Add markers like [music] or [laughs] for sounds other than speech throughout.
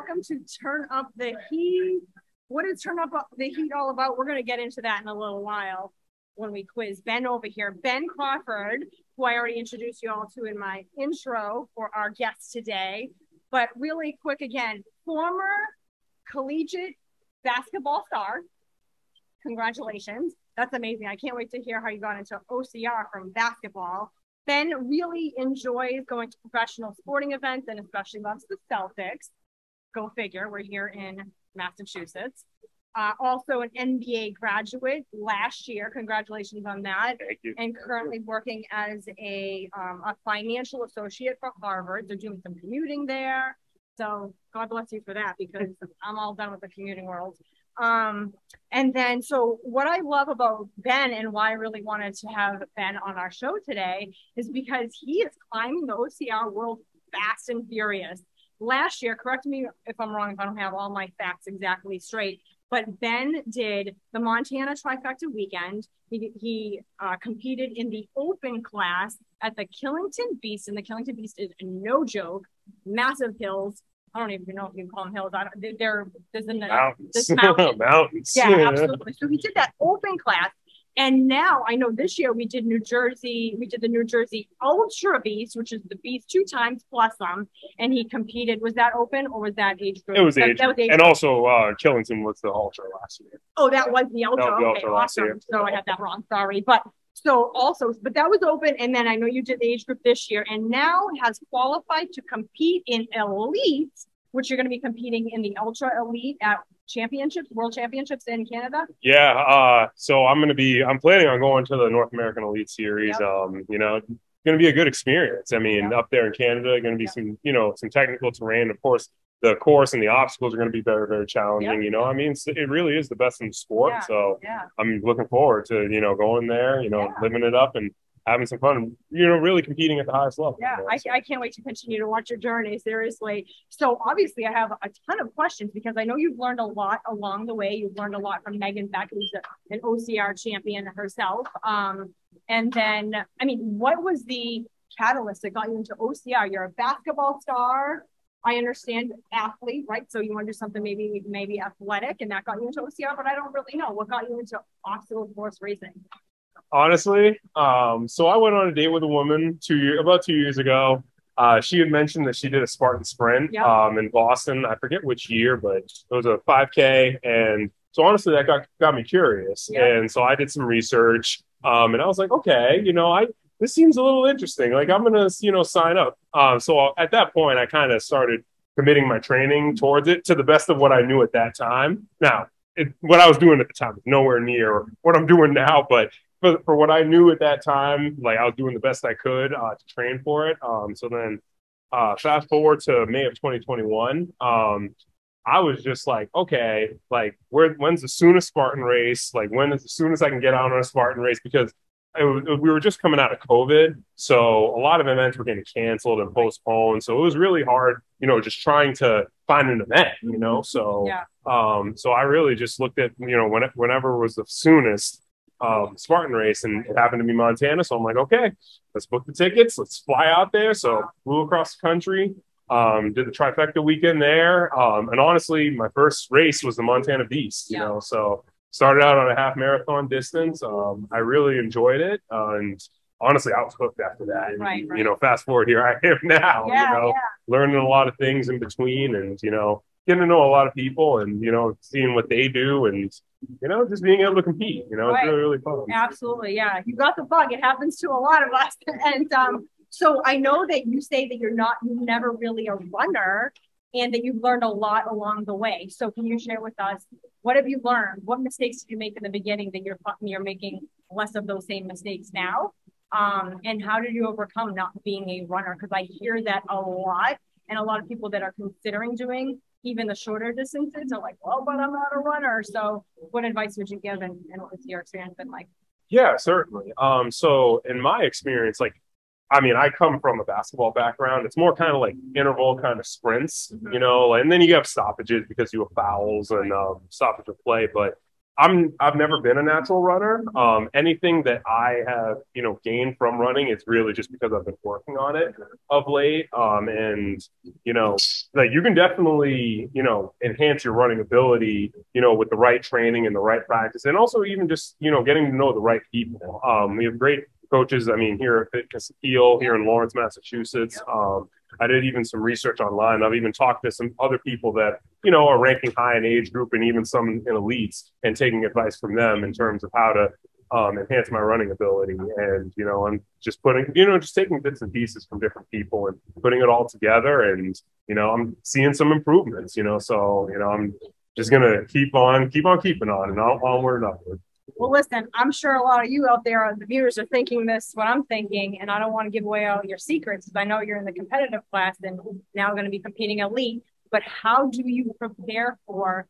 welcome to Turn Up the Heat. What is Turn Up the Heat all about? We're going to get into that in a little while when we quiz Ben over here. Ben Crawford, who I already introduced you all to in my intro for our guest today. But really quick again, former collegiate basketball star. Congratulations. That's amazing. I can't wait to hear how you got into OCR from basketball. Ben really enjoys going to professional sporting events and especially loves the Celtics. Go figure, we're here in Massachusetts. Uh, also an MBA graduate last year. Congratulations on that. Thank you. And currently working as a, um, a financial associate for Harvard. They're doing some commuting there. So God bless you for that because I'm all done with the commuting world. Um, and then, so what I love about Ben and why I really wanted to have Ben on our show today is because he is climbing the OCR world fast and furious. Last year, correct me if I'm wrong, if I don't have all my facts exactly straight, but Ben did the Montana Trifecta weekend. He, he uh, competed in the open class at the Killington Beast, and the Killington Beast is no joke, massive hills, I don't even know if you can call them hills. I don't, they're, there's a mountains. mountain. [laughs] mountains. Yeah, absolutely. So he did that open class. And now I know this year we did New Jersey, we did the New Jersey Ultra Beast, which is the beast two times plus some, and he competed. Was that open or was that age group? It was that, age, that was age and group. also uh, Killington was the ultra last year. Oh, that was the Ultra. That was the okay, Ultra last awesome. year. So I had that wrong. Sorry, but so also, but that was open, and then I know you did the age group this year, and now has qualified to compete in elite, which you're going to be competing in the Ultra Elite at championships, world championships in Canada. Yeah. Uh, so I'm gonna be. I'm planning on going to the North American Elite Series. Yep. Um, you know, going to be a good experience. I mean, Yep. up there in Canada, going to be Yep. some, you know, some technical terrain. Of course, the course and the obstacles are going to be very, very challenging. You know, I mean, it really is the best in the sport. Yeah. So Yeah. I'm looking forward to you know going there, you know, living it up and having some fun. You know, really competing at the highest level. Yeah, I. I can't wait to continue to watch your journey. Seriously. So obviously, I have a ton of questions because I know you've learned a lot along the way. You've learned a lot from Megan Beck, who's a, an OCR champion herself. Um, and then, I mean, what was the catalyst that got you into OCR? You're a basketball star. I understand athlete, right? So you want to do something maybe maybe athletic, and that got you into OCR. But I don't really know what got you into obstacle course racing. Honestly. Um, so I went on a date with a woman two year about two years ago. Uh, she had mentioned that she did a Spartan sprint Yeah. um, in Boston. I forget which year, but it was a 5K. And so honestly, that got got me curious. Yeah. And so I did some research, um, and I was like, okay, you know, I this seems a little interesting. Like I'm gonna, you know, sign up. Um, so at that point, I kind of started committing my training towards it to the best of what I knew at that time. Now, it, what I was doing at the time was nowhere near what I'm doing now, but for, for what I knew at that time, like I was doing the best I could uh, to train for it. Um, so then, uh, fast forward to May of 2021, um, I was just like, okay, like where when's the soonest Spartan race? Like when is the soonest I can get out on a Spartan race? Because was, we were just coming out of COVID, so a lot of events were getting canceled and postponed. So it was really hard, you know, just trying to find an event, you know. So Yeah. um, so I really just looked at, you know, when, whenever was the soonest um, Spartan race, and it happened to be Montana. So I'm like, okay, let's book the tickets, let's fly out there. So flew across the country, um, did the trifecta weekend there, um, and honestly, my first race was the Montana Beast. You Yeah. know, so started out on a half marathon distance. Um, I really enjoyed it, uh, and honestly, I was hooked after that. And, Right, right. You know, fast forward here [laughs] I am now. Yeah, you know, yeah. learning a lot of things in between and you know getting to know a lot of people and you know seeing what they do and you know just being able to compete you know Right. it's really really fun Absolutely, yeah. You got the bug. It happens to a lot of us. [laughs] And um, so I know that you say that you're not, you're never really a runner, and that you've learned a lot along the way. So can you share with us what have you learned? What mistakes did you make in the beginning that you're you're making less of those same mistakes now? Um, and how did you overcome not being a runner? Because I hear that a lot, and a lot of people that are considering doing even the shorter distances are like, well, but I'm not a runner. So what advice would you give, and, and what's your experience been like? yeah certainly um so in my experience like i mean i come from a basketball background it's more kind of like interval kind of sprints you know and then you have stoppages because you have fouls and um stoppage of play but I'm I've never been a natural runner. Um, anything that I have, you know, gained from running, it's really just because I've been working on it of late. Um, and you know, like you can definitely, you know, enhance your running ability, you know, with the right training and the right practice, and also even just, you know, getting to know the right people. Um, we have great coaches. I mean, here at Castile, here in Lawrence, Massachusetts. Um, I did even some research online. I've even talked to some other people that, you know, are ranking high in age group and even some in elites and taking advice from them in terms of how to um, enhance my running ability. And, you know, I'm just putting, you know, just taking bits and pieces from different people and putting it all together. And, you know, I'm seeing some improvements, you know, so, you know, I'm just going to keep on, keep on keeping on and onward and upward. Well, listen, I'm sure a lot of you out there, on the viewers, are thinking this, what I'm thinking, and I don't want to give away all your secrets because I know you're in the competitive class and now going to be competing elite. But how do you prepare for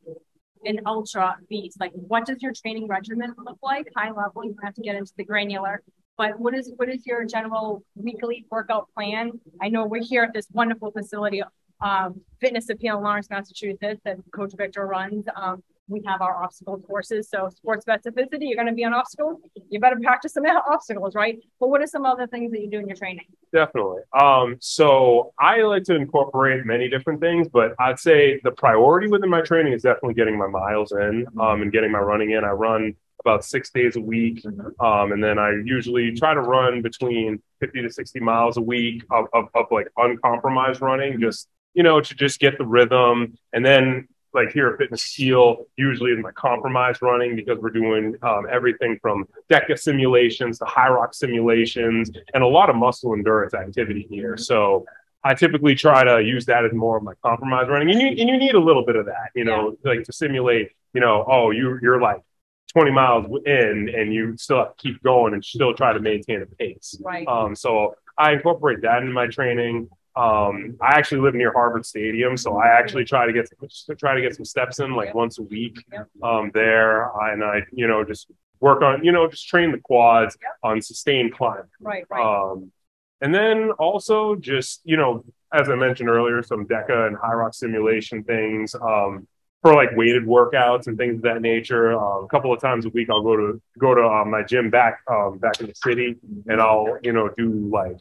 an ultra beast? Like, what does your training regimen look like? High level, you have to get into the granular. But what is what is your general weekly workout plan? I know we're here at this wonderful facility, um, Fitness Appeal in Lawrence, Massachusetts, that Coach Victor runs. Um, we have our obstacle courses. So sports specificity, you're going to be on obstacles. You better practice some [laughs] obstacles, right? But what are some other things that you do in your training? Definitely. Um, so I like to incorporate many different things, but I'd say the priority within my training is definitely getting my miles in um, and getting my running in. I run about six days a week. Um, and then I usually try to run between 50 to 60 miles a week of, of, of like uncompromised running, just, you know, to just get the rhythm. And then like here at Fitness Appeal, usually in my compromise running because we're doing um, everything from DEKA simulations to Hyrox simulations and a lot of muscle endurance activity here. So I typically try to use that as more of my compromise running, and you and you need a little bit of that, you know, yeah. like to simulate, you know, oh, you you're like 20 miles in and you still have to keep going and still try to maintain a pace. Right. Um, so I incorporate that in my training. Um, I actually live near Harvard Stadium, so I actually try to get to try to get some steps in like once a week um, there, and I you know just work on you know just train the quads on sustained climb. Right, right. Um, and then also just you know as I mentioned earlier, some DEKA and Hyrox simulation things. Um, for like weighted workouts and things of that nature. Uh, a couple of times a week, I'll go to go to uh, my gym back um, back in the city, and I'll you know do like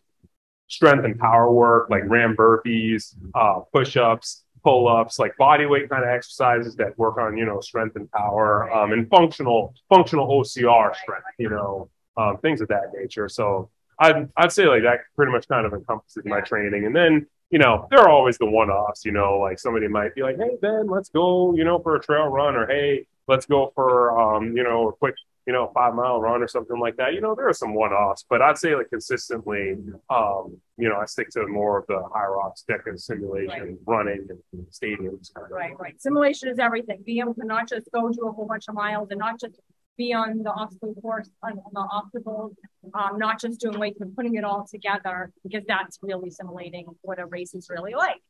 strength and power work like ram burpees, uh, push ups, pull ups, like body weight kind of exercises that work on, you know, strength and power um, and functional, functional OCR strength, you know, um, things of that nature. So I'd, I'd say like that pretty much kind of encompasses my training. And then, you know, there are always the one offs, you know, like somebody might be like, Hey, Ben, let's go, you know, for a trail run or Hey, let's go for, um, you know, a quick you know, five mile run or something like that. You know, there are some one offs, but I'd say like consistently, um, you know, I stick to more of the Hyrox DEKA simulation, right. running and stadiums. Kind of. Right, right. Simulation is everything. Being able to not just go to a whole bunch of miles and not just be on the obstacle course, on the obstacles, um, not just doing weights, but putting it all together because that's really simulating what a race is really like.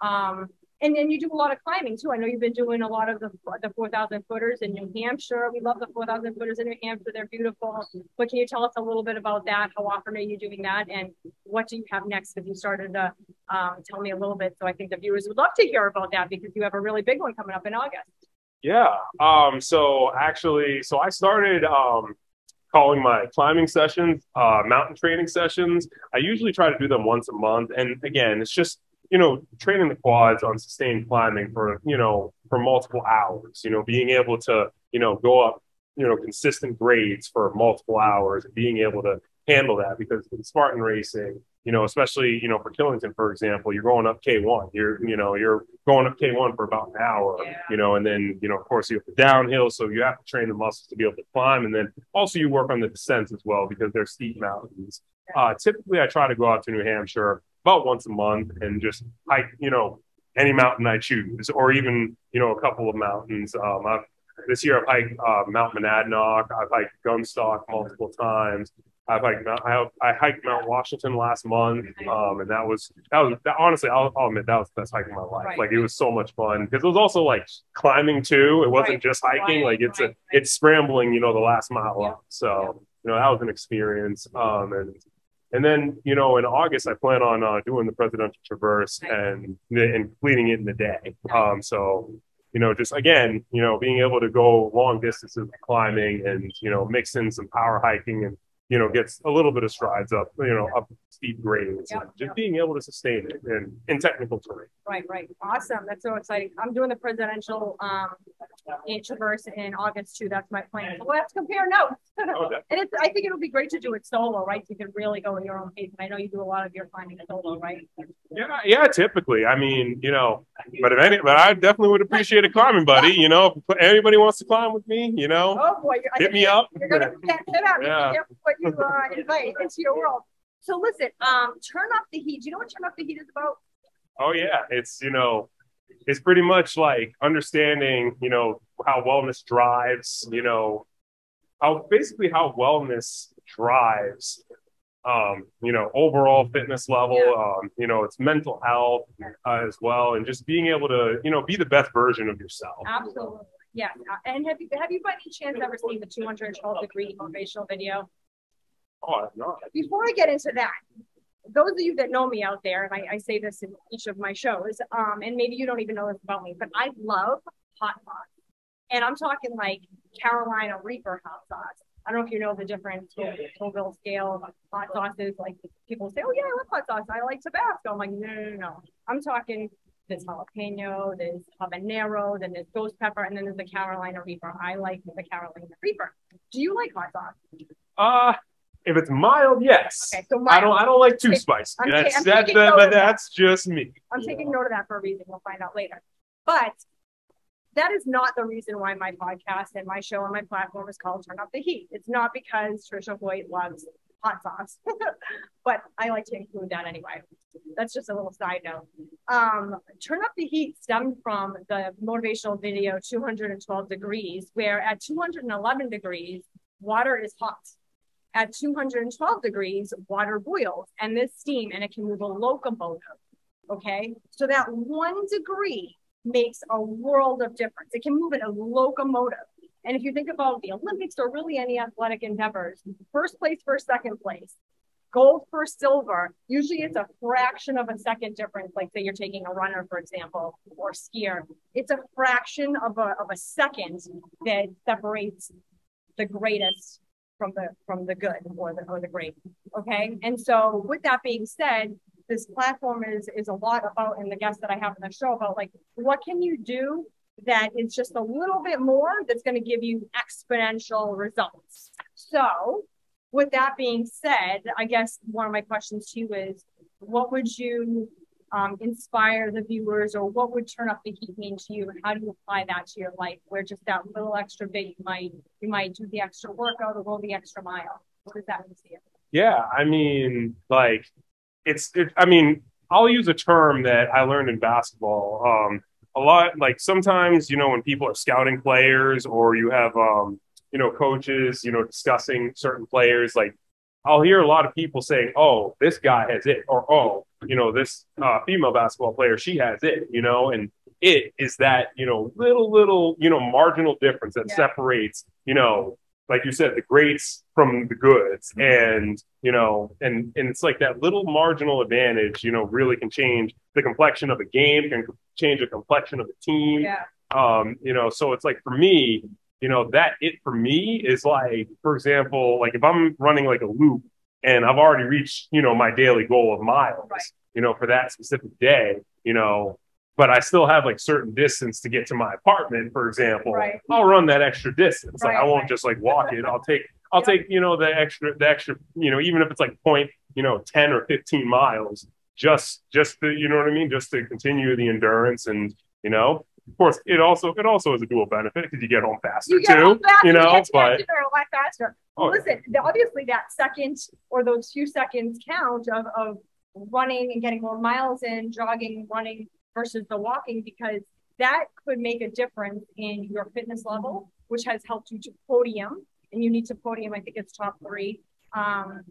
Um, and then you do a lot of climbing too. I know you've been doing a lot of the the 4,000 footers in New Hampshire. We love the 4,000 footers in New Hampshire. They're beautiful. But can you tell us a little bit about that? How often are you doing that? And what do you have next? If you started to um, tell me a little bit. So I think the viewers would love to hear about that because you have a really big one coming up in August. Yeah. Um, so actually, so I started um, calling my climbing sessions, uh, mountain training sessions. I usually try to do them once a month. And again, it's just you know, training the quads on sustained climbing for, you know, for multiple hours, you know, being able to, you know, go up, you know, consistent grades for multiple hours and being able to handle that because in Spartan racing, you know, especially, you know, for Killington, for example, you're going up K1, you're, you know, you're going up K1 for about an hour, yeah. you know, and then, you know, of course you have the downhill. So you have to train the muscles to be able to climb. And then also you work on the descents as well because they're steep mountains. Uh, typically I try to go out to New Hampshire about once a month and just hike, you know, any mountain I choose, or even, you know, a couple of mountains. Um, I've, this year I've hiked uh, Mount Monadnock. I've hiked Gunstock multiple times. I've hiked Mount, I, I hiked Mount Washington last month, um, and that was that was that, honestly I'll, I'll, admit that was the best hike of my life. Right. Like it was so much fun because it was also like climbing too. It wasn't right. just hiking. Right. Like it's a it's scrambling. You know, the last mile yeah. up. So you know that was an experience. Um, and and then, you know, in August, I plan on uh, doing the presidential traverse and and completing it in the day. Um, so you know, just again, you know, being able to go long distances climbing and, you know, mix in some power hiking and, you know, gets a little bit of strides up, you know, up steep grades. Yep, and just yep. being able to sustain it in, in technical terrain. Right, right. Awesome. That's so exciting. I'm doing the presidential um introverse in August too. That's my plan. So we'll have to compare notes. [laughs] Oh, and it's I think it'll be great to do it solo, right? So you can really go at your own pace. And I know you do a lot of your climbing solo, right? Yeah, yeah, typically. I mean, you know, but if any, but I definitely would appreciate a climbing buddy. You know, if anybody wants to climb with me, you know, Oh boy, hit me up. You're gonna [laughs] get hit up. Yeah. You uh, invite into your world. So listen, um, turn up the heat. Do you know what turn up the heat is about? Oh yeah, it's you know, it's pretty much like understanding, you know, how wellness drives, you know, how basically how wellness drives, um, you know, overall fitness level, um, you know, it's mental health uh, as well, and just being able to, you know, be the best version of yourself. Absolutely. Yeah. Uh, And have you have you by any chance ever seen the 212 degree motivational video? Oh, I'm not. before I get into that, those of you that know me out there, and I, I say this in each of my shows, um, and maybe you don't even know this about me, but I love hot sauce. And I'm talking like Carolina Reaper hot sauce. I don't know if you know the different Scoville scale of hot sauces. Like people say, oh yeah, I love hot sauce. I like Tabasco. I'm like, no, no, no, no. I'm talking there's jalapeno, there's habanero, then there's ghost pepper, and then there's the Carolina Reaper. I like the Carolina Reaper. Do you like hot sauce? Uh if it's mild, yes. Okay, so mild. I don't. I don't like too spicy. I'm That's I'm that, that, but of that. that's just me. I'm taking note of that for a reason. We'll find out later. But that is not the reason why my podcast and my show and my platform is called Turn Up the Heat. It's not because Tricia Hoyt loves hot sauce, [laughs] but I like to include that anyway. That's just a little side note. Um, Turn Up the Heat stemmed from the motivational video 212 degrees, where at 211 degrees, water is hot. At 212 degrees, water boils and this steam and it can move a locomotive. Okay. So that one degree makes a world of difference. It can move in a locomotive. And if you think about the Olympics or really any athletic endeavors, first place for second place, gold for silver, usually it's a fraction of a second difference. Like say you're taking a runner, for example, or skier. It's a fraction of a, of a second that separates the greatest from the from the good or the or the great. Okay. And so with that being said, this platform is is a lot about and the guests that I have on the show about like what can you do that is just a little bit more that's going to give you exponential results. So with that being said, I guess one of my questions to you is what would you um, inspire the viewers or what would turn up the heat mean to you and how do you apply that to your life where just that little extra bit you might you might do the extra workout or go the extra mile what does that mean to you Yeah, I mean, like it's. It, I mean, I'll use a term that I learned in basketball. Um, a lot, like sometimes, you know, when people are scouting players or you have, um, you know, coaches, you know, discussing certain players, like I'll hear a lot of people saying, "Oh, this guy has it," or "Oh, you know, this uh, female basketball player, she has it," you know, and it is that you know little little you know marginal difference that Yeah. separates you know like you said the greats from the goods. And you know and and it's like that little marginal advantage you know really can change the complexion of a game can change the complexion of a team. Yeah. Um you know so it's like for me you know that it for me is like for example like if i'm running like a loop and i've already reached you know my daily goal of miles Right. you know for that specific day you know but i still have like certain distance to get to my apartment for example Right. i'll run that extra distance like i won't right. just like walk it i'll take i'll take you know the extra the extra you know even if it's like point you know 10 or 15 miles just just to you know what i mean just to continue the endurance and you know of course it also it also is a dual benefit because you get home faster you get too home faster, you know get to but dinner a lot faster. Oh, listen obviously that second or those few seconds count of, of running and getting more miles in jogging running versus the walking because that could make a difference in your fitness level which has helped you to podium and you need to podium i think it's top three um,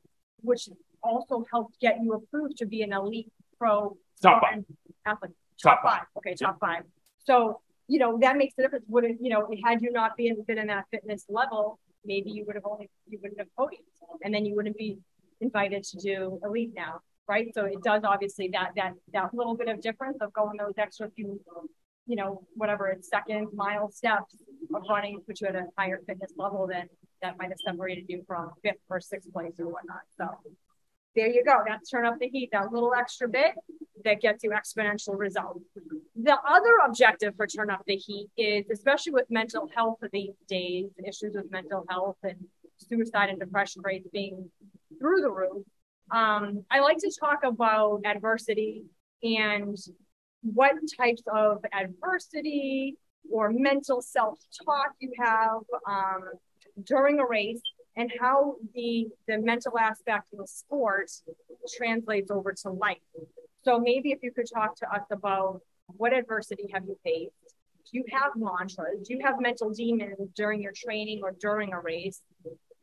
which also helped get you approved to be an elite pro Top foreign athlete. Top top five. okay top five so you know that makes a difference. Would it you know had you not been been in that fitness level maybe you would have only you wouldn't have podiumed. And then you wouldn't be invited to do elite now right? So it does obviously that that that little bit of difference of going those extra few you know, whatever it's second mile steps of running put you at a higher fitness level, then that might have separated you from fifth or sixth place or whatnot. So there you go. That's turn up the heat, that little extra bit that gets you exponential results. The other objective for turn up the heat is, especially with mental health these days, issues with mental health and suicide and depression rates being through the roof. Um, I like to talk about adversity and what types of adversity or mental self talk you have um, during a race and how the the mental aspect of sport translates over to life. So maybe if you could talk to us about what adversity have you faced? Do you have mantras? Do you have mental demons during your training or during a race?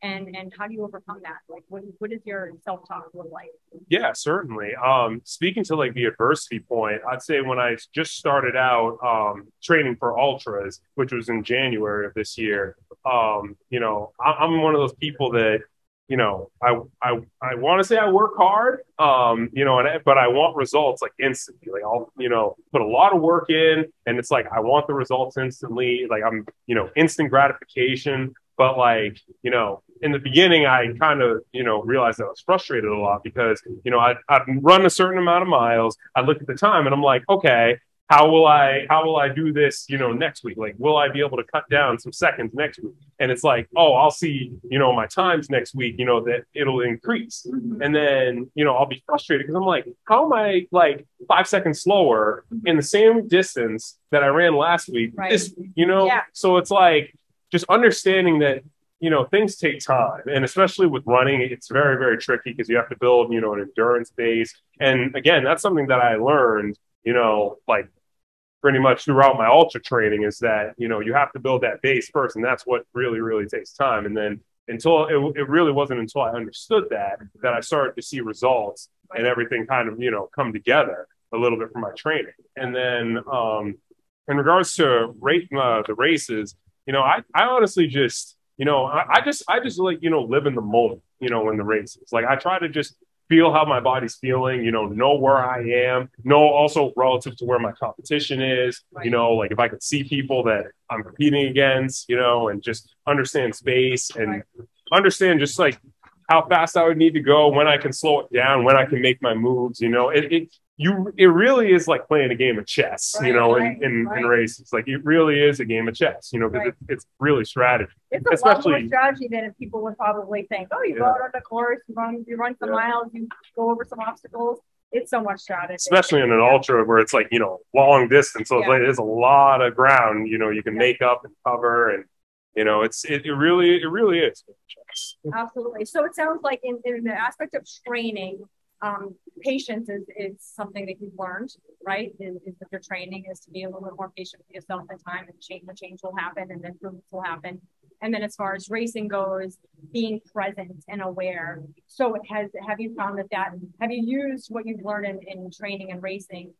And and how do you overcome that? Like what, what does your self-talk look like? Yeah certainly. Um speaking to like the adversity point i'd say when i just started out um training for ultras which was in january of this year um you know i'm one of those people that you know i i, I want to say i work hard um you know and but i want results like instantly. Like i'll you know put a lot of work in and it's like i want the results instantly. Like i'm you know instant gratification but like, you know, in the beginning, I kind of, you know, realized I was frustrated a lot because, you know, I'd, I'd run a certain amount of miles. I look at the time and I'm like, okay, how will I, how will I do this, you know, next week? Like, will I be able to cut down some seconds next week? And it's like, oh, I'll see, you know, my times next week, you know, that it'll increase. Mm-hmm. And then, you know, I'll be frustrated because I'm like, how am I like five seconds slower in the same distance that I ran last week? Right. This, you know, yeah. so it's like, just understanding that you know things take time. And especially with running it's very very tricky because you have to build you know an endurance base. And again that's something that i learned you know like pretty much throughout my ultra training is that you know you have to build that base first and that's what really really takes time. And then until it, it really wasn't until i understood that that i started to see results and everything kind of you know come together a little bit from my training. And then um in regards to rate uh, the races you know, I, I honestly just, you know, I, I just, I just like, you know, live in the moment, you know, in the races. Like I try to just feel how my body's feeling, you know, know where I am, know also relative to where my competition is, you know, like if I could see people that I'm competing against, you know, and just understand space and understand just like how fast I would need to go, when I can slow it down, when I can make my moves, you know, it, it you it really is like playing a game of chess, right, you know, right, in, in, right. in, races. Like it really is a game of chess, you know, because it, it's really strategy. It's a Especially, lot more strategy than people would probably think. Oh, you yeah. go out on the course, you run, you run some yeah. miles, you go over some obstacles. It's so much strategy. Especially in an yeah. ultra where it's like, you know, long distance. So it's like there's a lot of ground, you know, you can make up and cover and you know, it's it, it really it really is. Absolutely. So it sounds like in, in the aspect of training, um, patience is, is something that you've learned, right? Is, is that your training is to be a little bit more patient with yourself in time and change the change will happen and then improvements will happen. And then as far as racing goes, being present and aware. So it has have you found that that have you used what you've learned in, in training and racing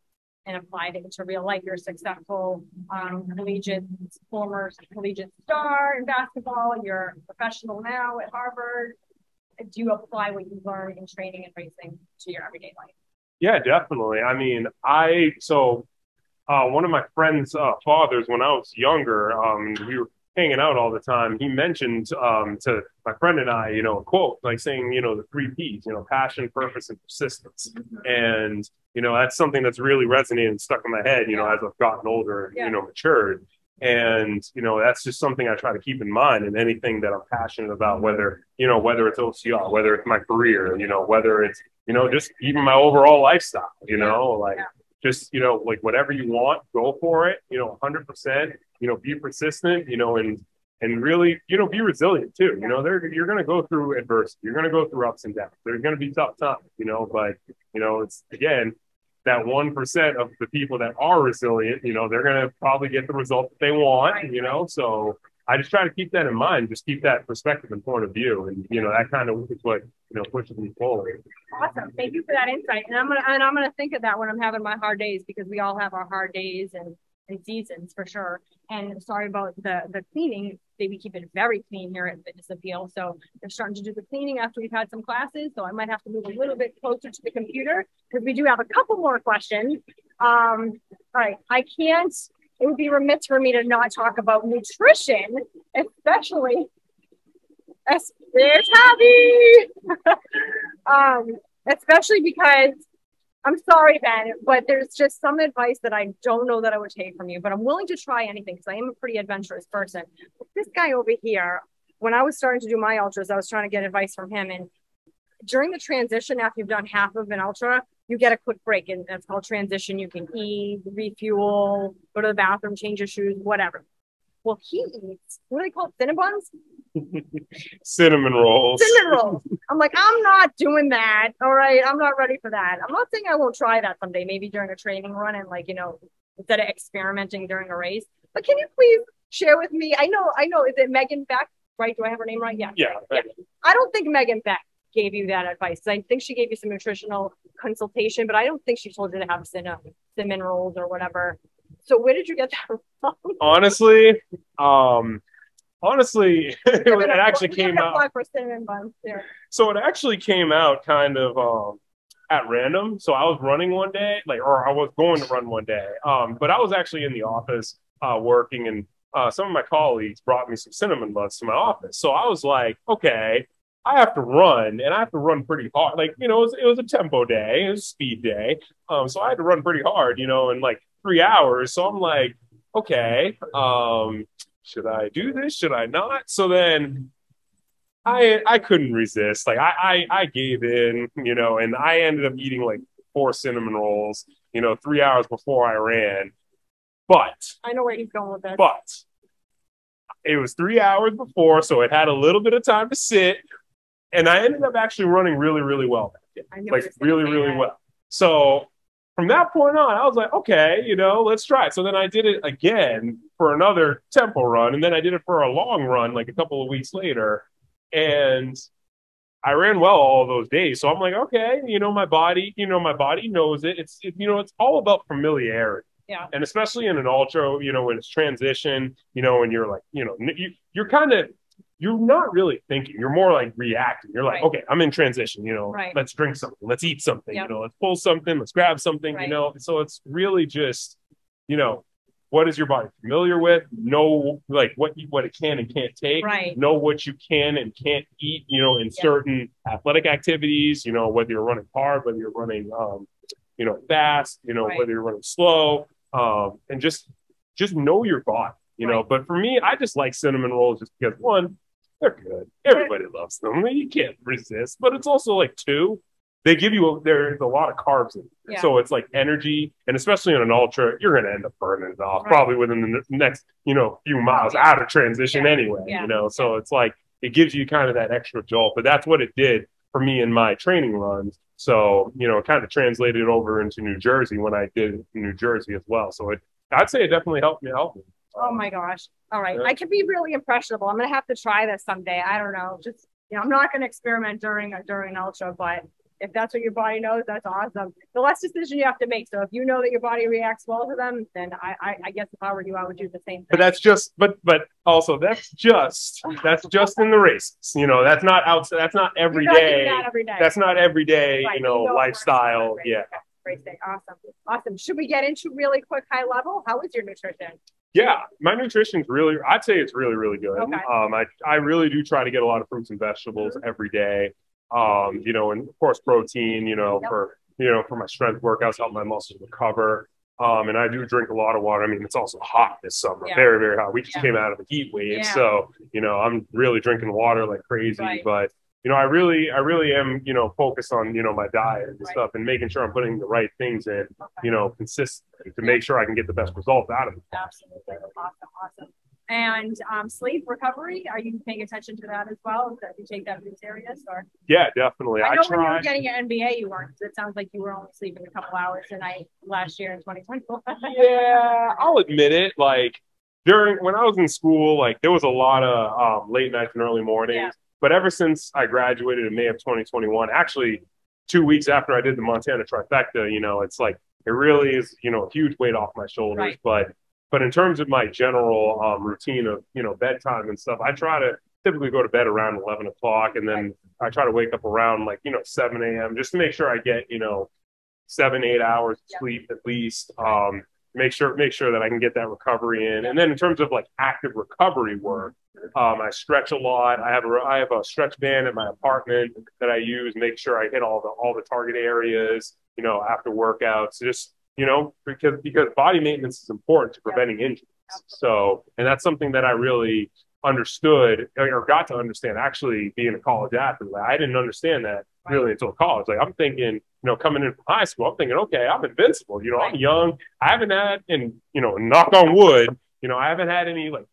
and applied it into real life? You're a successful um, collegiate, former collegiate star in basketball. You're a professional now at Harvard do you apply what you learn in training and racing to your everyday life? Yeah, definitely. I mean, I so uh, one of my friend's uh, fathers, when I was younger, um, we were hanging out all the time. He mentioned um, to my friend and I, you know, a quote like saying, you know, the three P's, you know, passion, purpose, and persistence. And you know, that's something that's really resonated and stuck in my head. You know, as I've gotten older, yeah. you know, matured. And, you know, that's just something I try to keep in mind in anything that I'm passionate about, whether, you know, whether it's OCR, whether it's my career, you know, whether it's, you know, just even my overall lifestyle, you know, like just, you know, like whatever you want, go for it, you know, 100%, you know, be persistent, you know, and, and really, you know, be resilient too. You know, they're, you're going to go through adversity. You're going to go through ups and downs. There's going to be tough times, you know, but, you know, it's again, that 1% of the people that are resilient, you know, they're going to probably get the result that they want, you know, so I just try to keep that in mind, just keep that perspective and point of view. And, you know, that kind of is what, you know, pushes me forward. Awesome. Thank you for that insight. And I'm going to, and I'm going to think of that when I'm having my hard days because we all have our hard days and, and seasons for sure. And sorry about the, the cleaning they we keep it very clean here at Fitness Appeal. So they're starting to do the cleaning after we've had some classes. So I might have to move a little bit closer to the computer because we do have a couple more questions. Um, all right, I can't it would be remiss for me to not talk about nutrition, especially as there's [laughs] um, especially because I'm sorry, Ben, but there's just some advice that I don't know that I would take from you, but I'm willing to try anything because I am a pretty adventurous person. But this guy over here, when I was starting to do my ultras, I was trying to get advice from him. And during the transition, after you've done half of an ultra, you get a quick break, and that's called transition. You can eat, refuel, go to the bathroom, change your shoes, whatever. Well, he eats what do they call it? Cinnabons? [laughs] Cinnamon rolls. Cinnamon rolls. I'm like, I'm not doing that. All right. I'm not ready for that. I'm not saying I won't try that someday, maybe during a training run and like, you know, instead of experimenting during a race. But can you please share with me? I know, I know, is it Megan Beck? Right? Do I have her name right? Yeah. Yeah. yeah. I don't think Megan Beck gave you that advice. I think she gave you some nutritional consultation, but I don't think she told you to have cinnamon, cinnamon rolls or whatever. So where did you get that [laughs] from? Honestly, um, honestly, [laughs] it actually came out. For cinnamon buns. So it actually came out kind of um, at random. So I was running one day, like, or I was going to run one day, um, but I was actually in the office uh, working, and uh, some of my colleagues brought me some cinnamon buns to my office. So I was like, okay, I have to run and I have to run pretty hard. Like, you know, it was, it was a tempo day, it was a speed day. Um, so I had to run pretty hard, you know, and like three hours. So I'm like, okay, um, should I do this? Should I not? So then I I couldn't resist. Like I, I I gave in, you know, and I ended up eating like four cinnamon rolls, you know, three hours before I ran. But I know where he's going with this. But it was three hours before, so it had a little bit of time to sit and I ended up actually running really, really well. Like really, really well. So from that point on, I was like, okay, you know, let's try it. So then I did it again for another tempo run, and then I did it for a long run, like a couple of weeks later, and I ran well all those days. So I'm like, okay, you know, my body, you know, my body knows it. It's, it, you know, it's all about familiarity. Yeah. And especially in an ultra, you know, when it's transition, you know, and you're like, you know, you, you're kind of you're not really thinking. You're more like reacting. You're like, right. okay, I'm in transition. You know, right. let's drink something. Let's eat something. Yep. You know, let's pull something. Let's grab something. Right. You know, so it's really just, you know, what is your body familiar with? Know like what you, what it can and can't take. Right. Know what you can and can't eat. You know, in yep. certain athletic activities. You know, whether you're running hard, whether you're running, um, you know, fast. You know, whether you're running slow. Um, and just just know your body you know. Right. But for me, I just like cinnamon rolls just because one, they're good. Everybody loves them. You can't resist. But it's also like two, they give you a, there's a lot of carbs in it. Yeah. So it's like energy, and especially in an ultra, you're going to end up burning it off right. probably within the next, you know, few miles yeah. out of transition yeah. anyway. You know, so it's like it gives you kind of that extra jolt. But that's what it did for me in my training runs. So you know, it kind of translated over into New Jersey when I did New Jersey as well. So it, I'd say it definitely helped me out. Oh my gosh. All right. Yeah. I could be really impressionable. I'm gonna have to try this someday. I don't know. Just you know, I'm not gonna experiment during during an ultra, but if that's what your body knows, that's awesome. The less decision you have to make. So if you know that your body reacts well to them, then I, I, I guess if I were you, I would do the same thing. But that's just, but but also that's just that's just in the races. You know, that's not outside. That's not every day. That every day. That's not every day. Right. You know, you lifestyle. Yeah. Racing. Awesome. Awesome. Should we get into really quick high level? How is your nutrition? Yeah, my nutrition's really, I'd say it's really, really good. Okay. Um, I, I really do try to get a lot of fruits and vegetables mm-hmm. every day. Um, you know, and of course protein, you know, yep. for, you know, for my strength workouts, help my muscles recover. Um, and I do drink a lot of water. I mean, it's also hot this summer, yeah. very, very hot. We just yeah. came out of a heat wave. Yeah. So, you know, I'm really drinking water like crazy, right. but you know, I really, I really am, you know, focused on, you know, my diet and stuff and making sure I'm putting the right things in, you know, consistently to make sure I can get the best results out of it. Absolutely. Awesome. Awesome. And um, sleep recovery, are you paying attention to that as well? Do you take that very serious or? Yeah, definitely. I know I when you were getting your MBA, you weren't. It sounds like you were only sleeping a couple hours a night last year in 2021. yeah, I'll admit it. Like during when I was in school, like there was a lot of um, late nights and early mornings. Yeah but ever since I graduated in May of 2021, actually two weeks after I did the Montana trifecta, you know, it's like it really is, you know, a huge weight off my shoulders. Right. But but in terms of my general um, routine of you know bedtime and stuff, I try to typically go to bed around 11 o'clock, and then right. I try to wake up around like you know 7 a.m. just to make sure I get you know seven eight hours of sleep at least. Um, make sure make sure that I can get that recovery in. And then in terms of like active recovery work, um, I stretch a lot. I have a I have a stretch band in my apartment that I use, make sure I hit all the all the target areas. You know, after workouts, just you know, because because body maintenance is important to preventing injuries. So, and that's something that I really understood or got to understand actually being a college athlete. Like, I didn't understand that really until college. Like I'm thinking, you know, coming in from high school, I'm thinking, okay, I'm invincible. You know, I'm young. I haven't had, and you know, knock on wood, you know, I haven't had any like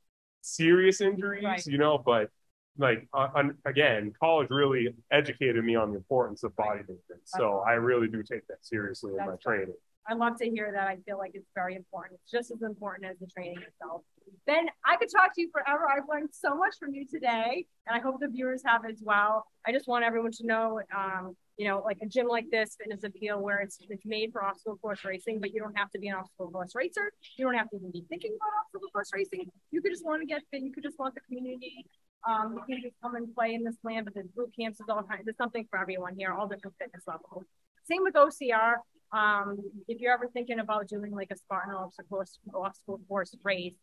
serious injuries. Right. You know, but like uh, again, college really educated me on the importance of body maintenance. So I really do take that seriously in my training. I love to hear that. I feel like it's very important. It's just as important as the training itself. Ben, I could talk to you forever. I've learned so much from you today, and I hope the viewers have as well. I just want everyone to know, um, you know, like a gym like this, Fitness Appeal, where it's it's made for obstacle course racing, but you don't have to be an obstacle course racer. You don't have to even be thinking about obstacle course racing. You could just want to get fit. You could just want the community. Um, you can just come and play in this land, but there's boot camps, there's all kinds. There's something for everyone here, all different fitness levels. Same with OCR. Um, if you're ever thinking about doing like a Spartan obstacle obstacle course race,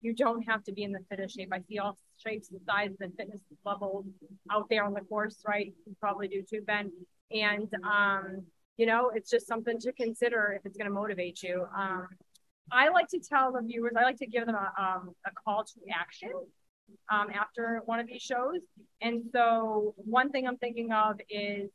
you don't have to be in the fittest shape. I see all shapes and sizes and fitness levels out there on the course, right? You probably do too, Ben. And um, you know, it's just something to consider if it's going to motivate you. Um, I like to tell the viewers, I like to give them a, um, a call to action um, after one of these shows. And so, one thing I'm thinking of is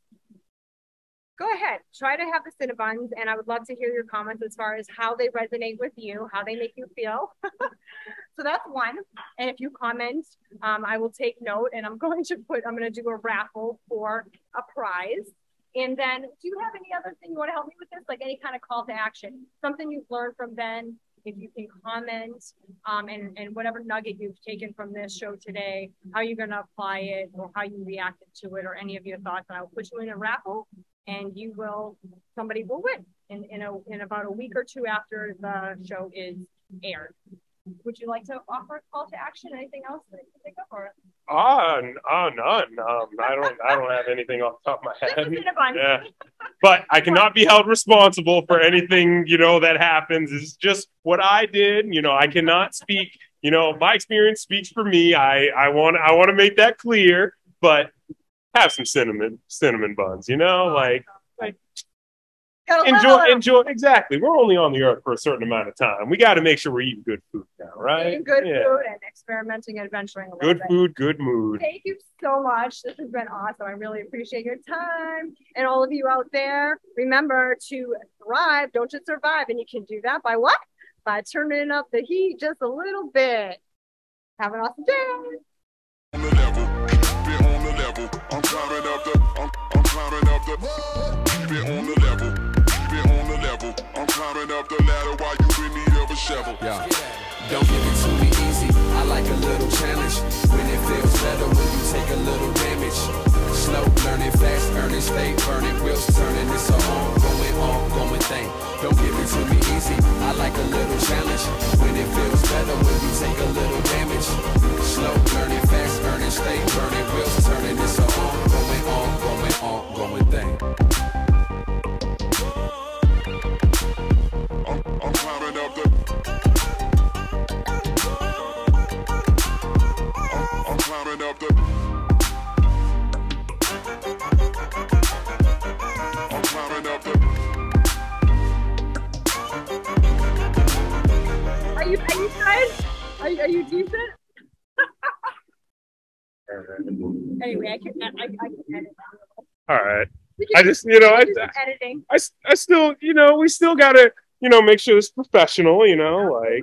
go ahead, try to have the Cinnabons, and I would love to hear your comments as far as how they resonate with you, how they make you feel. [laughs] so that's one. And if you comment, um, I will take note, and I'm [laughs] going to put, I'm going to do a raffle for a prize. And then, do you have any other thing you want to help me with this? Like any kind of call to action, something you've learned from Ben. If you can comment um, and, and whatever nugget you've taken from this show today, how you're going to apply it or how you reacted to it or any of your thoughts, and I'll put you in a raffle and you will somebody will win in in, a, in about a week or two after the show is aired. Would you like to offer a call to action? Anything else that you can think of? Or? Ah, oh, none. Um, I don't. I don't have anything off the top of my head. yeah, but I cannot be held responsible for anything you know that happens. It's just what I did. You know, I cannot speak. You know, my experience speaks for me. I I want I want to make that clear. But have some cinnamon cinnamon buns, you know, oh, like like enjoy enjoy exactly. We're only on the earth for a certain amount of time. We got to make sure we're eating good food now, right? Eating good yeah. food and experimenting and adventuring. good bit. food, good mood. Thank you so much. This has been awesome. I really appreciate your time and all of you out there. Remember to thrive, don't just survive, and you can do that by what? By turning up the heat just a little bit. Have an awesome day climbing up the, I'm, I'm climbing up the, keep it on the level, keep it on the level. I'm climbing up the ladder while you in need of a shovel. Yeah. Don't give it to me easy. I like a little challenge. When it feels better when you take a little damage. Slow, learning fast, earning, stay burning, all right. I just, you know, I, editing. I, I still, you know, we still got to, you know, make sure it's professional, you know, like.